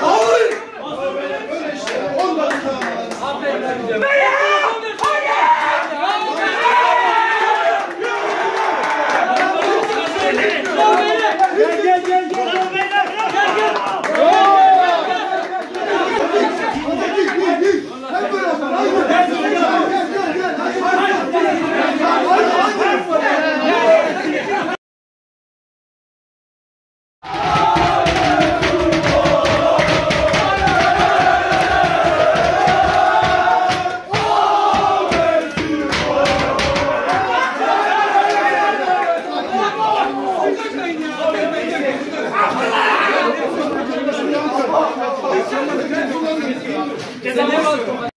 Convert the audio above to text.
Hayır! Böyle işte. 10 dakika. Aferin. Tenemos